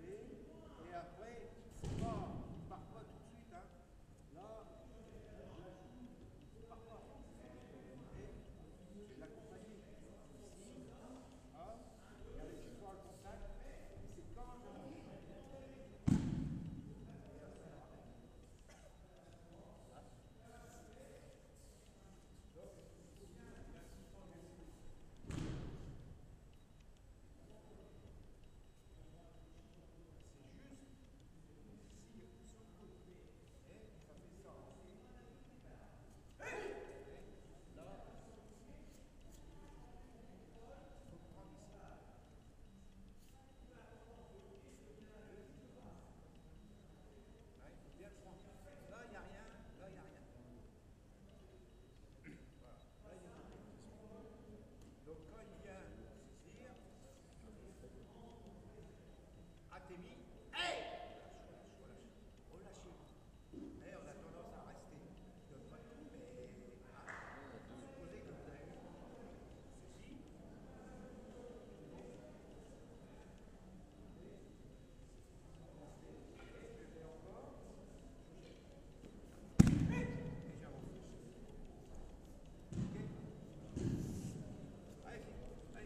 See?